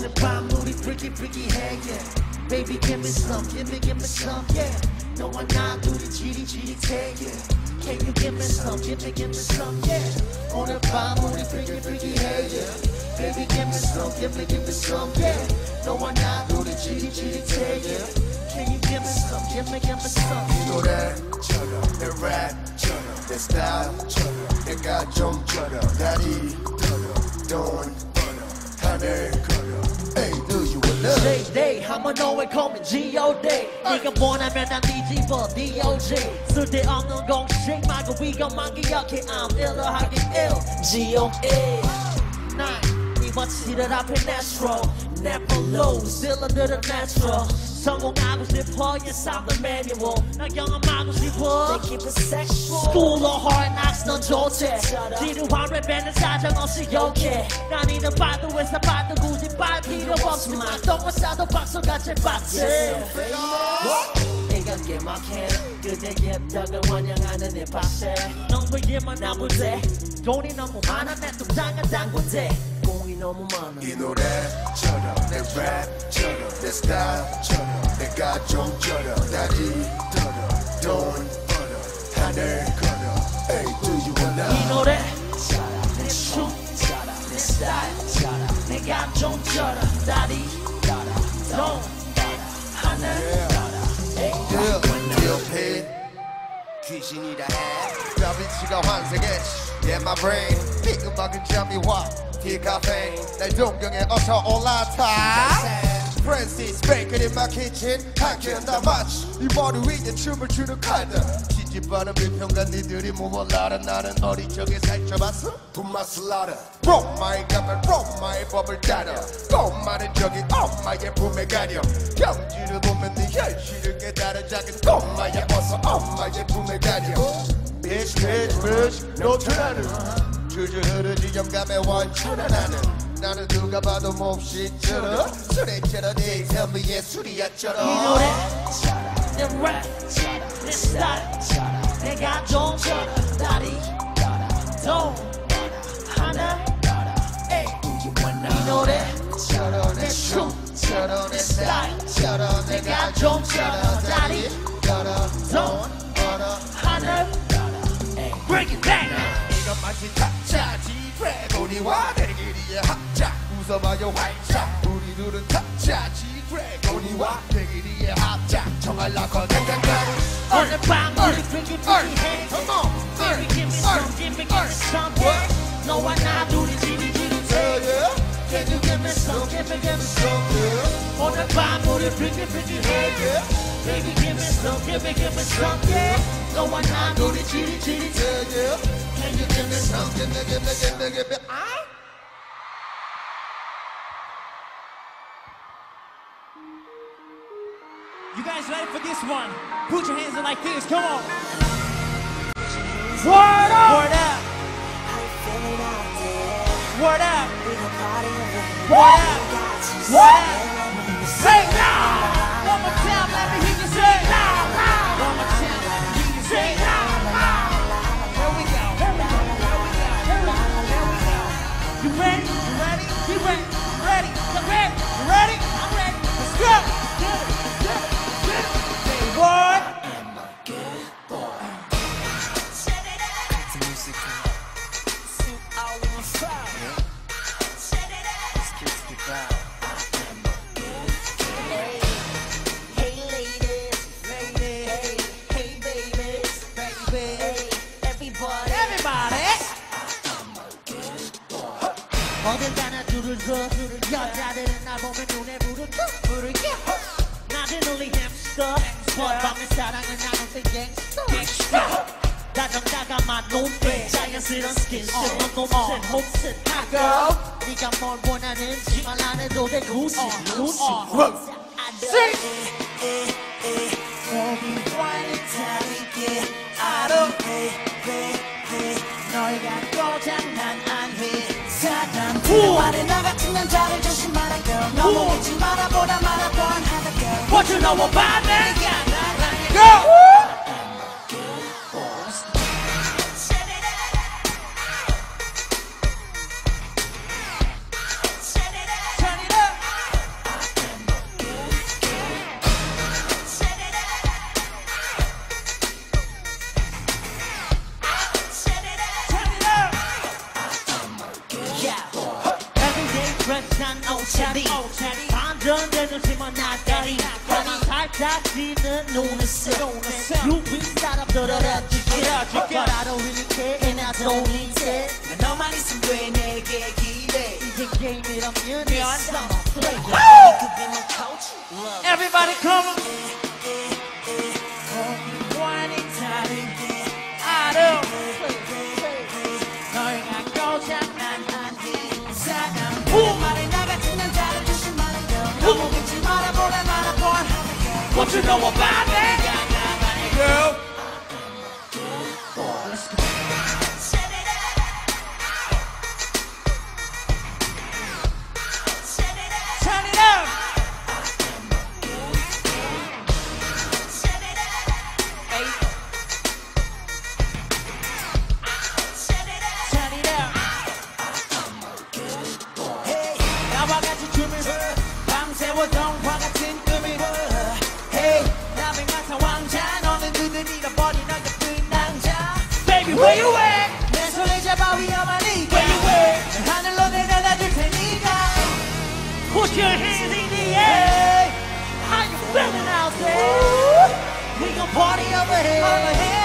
wanna buy Moody, freaky, freaky hair, yeah. Baby, give me some, give me, give me some, yeah. No, I'm not do the GD, GD tag, yeah. Can you give me some, give me, give me some, yeah. Wanna buy Moody, freaky, freaky hair, yeah. Baby, give me some, give me, give me some, yeah. No, I'm not do the GD, GD tag, yeah. Can you give me some, give me, give me some? You know that, chugga, that rap, chugga, that style, chugga, that got jump, chugga, that E, chugga, don't. J-Day, I'ma know? It, call me G-O-D 你根本係名單 DG for D-O-G 絕對昂能共識，買個 we gon' monkey up，keep on ill，hug it ill，G-O-E 하긴 ill G.O.E 난 이번 시를 앞에 natural Never lose 딜러들은 natural 성공하고 싶어 Yes I'm the manual 나 경험하고 싶어 They keep it sexual School of hard knocks 넌 좋대 지루한 랩에는 사정없이 욕해 난 이런 파도에서 파도 굳이 빨 필요 없지만 똥을 싸도 박수같이 받지 내가 개막해 그대의 벽을 원양하는 내 밭에 넌 위에만 나무대 돈이 너무 많아 내 통장은 당구대 공이 너무 많아. 이 노래처럼 내 랩처럼 내 스타일처럼 내가 좀 쩔어 다리 떨어 돈 벌어 하늘 걸어. Hey do you 이 wanna 노래. 내춤 내 스타일 내가 좀 쩔어 다리 돈 하늘 Yeah, DLP 귀신이라 해. 다빈치가 환생했지 Yeah my brain. 삐끔박은 잠이 와 디카페인 날 동경에 어서 올라타 Francis Bacon in my kitchen 한캔 다 마치 이 머리 위에 춤을 추는 칼들 지지바는 비평가 니들이 뭐 몰라라 나는 어린 적에 살쪄봤어 분맛을 알아 로마의 가면 로마의 법을 따라 꼬마는 저기 엄마의 품에 가려 경지를 보면 네 현실을 깨달아 작은 꼬마야 어서 엄마의 품에 가려 Bitch bitch bitch 노출하는 줄줄 흐르지 영감의 원추나 나는 나는 누가 봐도 몹시 쩔어 술에 쩔어 네 혀미의 이 술이야처럼 노래. 내 랩, 내 스타일 내가 좀 다리 돈 하나. 이 노래. 쩔어 내춤 쩔어 내 스타일 내가 좀 다리 벌어 하늘 Break it down 마치 타짜지 그레고니와 대길이의 합작 웃어봐요 활짝 우리 둘은 타짜지 그레고니와 대길이의 합작 정할라고 땡땡땡 오늘 밤 우리 freaky freaky 해 Come on Baby give me some give me give me some yeah 너와 나 둘이 지리지리해 Can you give me some give me give me some 오늘 밤 우리 freaky freaky 해 Baby give me some give me give me some yeah 너와 나 둘이 지리지리해 Can you guys ready for this one? Put your hands up like this. Come on. Word up. Word up. Word up. Word up. Word up. Say now. 가나 줄을 서 여자들은 날 보면 눈에 불을 켜 불을 켜 나는 only hamster 밤에 사랑을 나눌 때 gangster 다정다감한 놈들 자연스러운 스킨십 넌 놈짓 홈짓 하고 네가 뭘 원하는지 말 안 해도 돼 굳이 굳이 I 너희가 고장난 아무 오지 말아보라 말아본 하다 girl What you know about me? Go! 옥차디 반전 되는지만 나다리 그만 살짝지는 노는스 You be startup 더더라 지키라 But I don't really care and I don't need it 너만 있으면 돼 내게 기대 이제 게임이라면 내 summer play You could be my coach Everybody come on One time I don't What you know about me? girl Put your hands in the air How you feeling out there? We gon' party over here Over here.